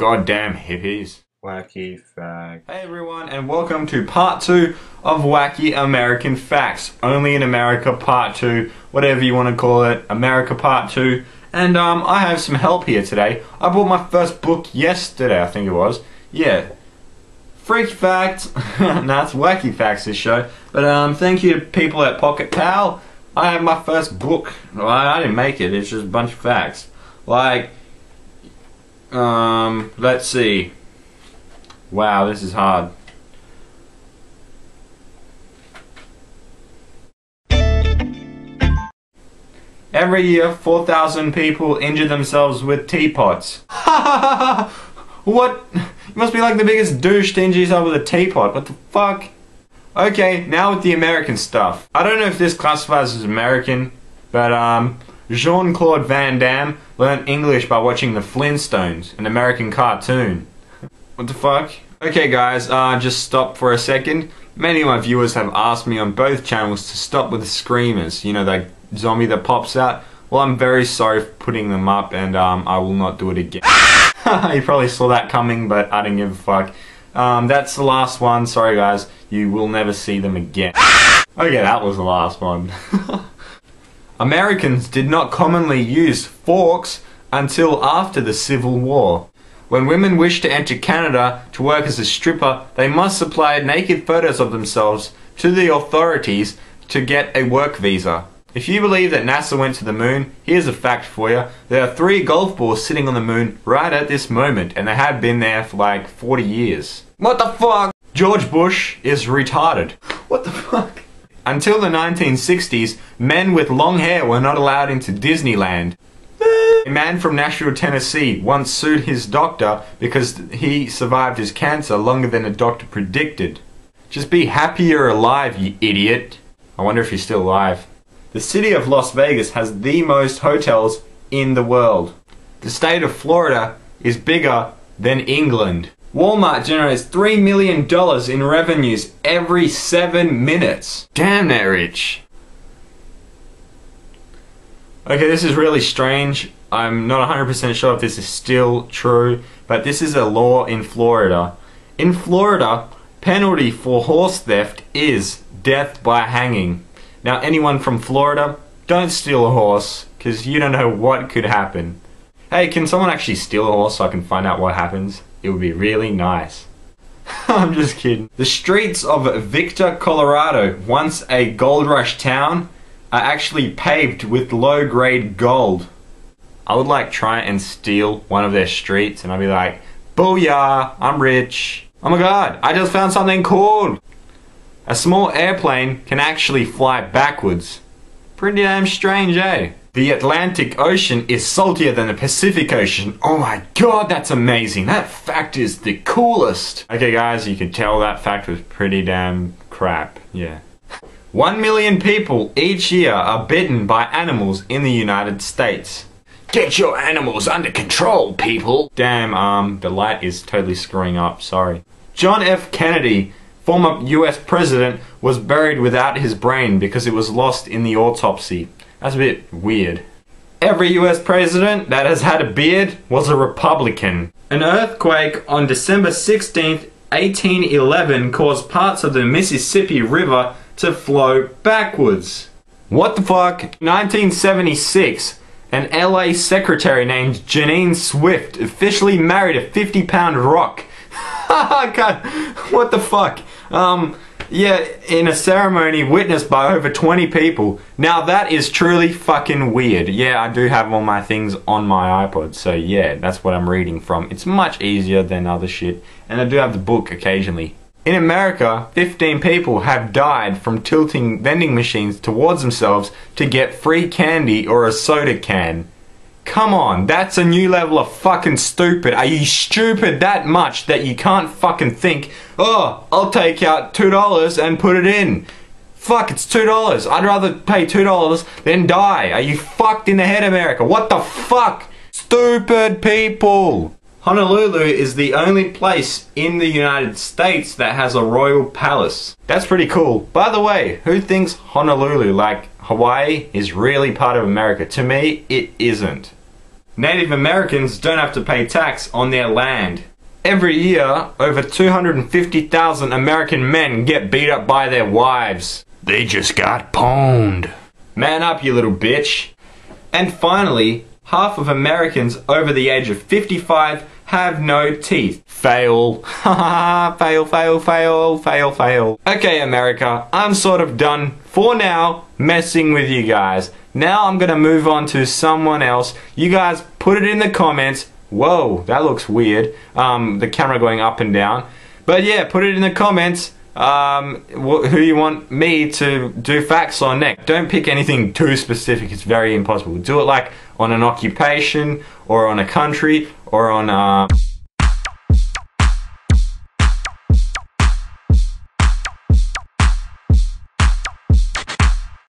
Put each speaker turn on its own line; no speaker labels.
goddamn hippies.
Wacky fact.
Hey everyone, and welcome to part two of Wacky American Facts. Only in America, part two, whatever you want to call it, America part two. And um, I have some help here today. I bought my first book yesterday, I think it was. Yeah. Freak Facts. nah, it's Wacky Facts this show. But um, thank you to people at Pocket Pal. I have my first book. Well, I didn't make it, it's just a bunch of facts. Like, um, let's see. Wow, this is hard. Every year, 4,000 people injure themselves with teapots. Ha what? You must be like the biggest douche to injure yourself with a teapot. What the fuck? Okay, now with the American stuff. I don't know if this classifies as American, but um, Jean-Claude Van Damme learned English by watching The Flintstones, an American cartoon. What the fuck? Okay guys, uh, just stop for a second. Many of my viewers have asked me on both channels to stop with the screamers, you know, that zombie that pops out. Well, I'm very sorry for putting them up and um, I will not do it again. you probably saw that coming, but I didn't give a fuck. Um, that's the last one. Sorry guys, you will never see them again. Okay, that was the last one. Americans did not commonly use forks until after the Civil War. When women wish to enter Canada to work as a stripper, they must supply naked photos of themselves to the authorities to get a work visa. If you believe that NASA went to the moon, here's a fact for you. There are three golf balls sitting on the moon right at this moment, and they have been there for like 40 years. What the fuck? George Bush is retarded. What the fuck? Until the 1960s, men with long hair were not allowed into Disneyland. A man from Nashville, Tennessee once sued his doctor because he survived his cancer longer than a doctor predicted. Just be happy you're alive, you idiot. I wonder if he's still alive. The city of Las Vegas has the most hotels in the world. The state of Florida is bigger than England. Walmart generates $3 million in revenues every 7 minutes. Damn, they're rich. Okay, this is really strange. I'm not 100% sure if this is still true, but this is a law in Florida. In Florida, penalty for horse theft is death by hanging. Now, anyone from Florida, don't steal a horse, because you don't know what could happen. Hey, can someone actually steal a horse so I can find out what happens? It would be really nice. I'm just kidding. The streets of Victor, Colorado, once a gold rush town, are actually paved with low grade gold. I would like try and steal one of their streets and I'd be like, Booyah, I'm rich. Oh my god, I just found something cool. A small airplane can actually fly backwards. Pretty damn strange, eh? The Atlantic Ocean is saltier than the Pacific Ocean. Oh my god, that's amazing. That fact is the coolest. Okay guys, you can tell that fact was pretty damn crap. Yeah. One million people each year are bitten by animals in the United States. Get your animals under control, people! Damn, um, the light is totally screwing up, sorry. John F. Kennedy, former US president, was buried without his brain because it was lost in the autopsy. That's a bit weird. Every US president that has had a beard was a Republican. An earthquake on December 16, 1811 caused parts of the Mississippi River to flow backwards. What the fuck? 1976, an LA secretary named Jannene Swift officially married a 50 pound rock. God, what the fuck? Um, yeah, in a ceremony witnessed by over 20 people. Now that is truly fucking weird. Yeah, I do have all my things on my iPod, so yeah, that's what I'm reading from. It's much easier than other shit, and I do have the book occasionally. In America, 15 people have died from tilting vending machines towards themselves to get free candy or a soda can. Come on, that's a new level of fucking stupid. Are you stupid that much that you can't fucking think, oh, I'll take out $2 and put it in? Fuck, it's $2. I'd rather pay $2 than die. Are you fucked in the head, America? What the fuck? Stupid people! Honolulu is the only place in the United States that has a royal palace. That's pretty cool. By the way, who thinks Honolulu, like Hawaii, is really part of America? To me, it isn't. Native Americans don't have to pay tax on their land. Every year, over 250,000 American men get beat up by their wives. They just got pwned. Man up, you little bitch. And finally, half of Americans over the age of 55 have no teeth. Fail. fail, fail, fail, fail, fail. Okay, America, I'm sort of done for now messing with you guys. Now I'm gonna move on to someone else. You guys put it in the comments. Whoa, that looks weird. Um, the camera going up and down. But yeah, put it in the comments um, who you want me to do facts on next. Don't pick anything too specific, it's very impossible. Do it like on an occupation or on a country or on uh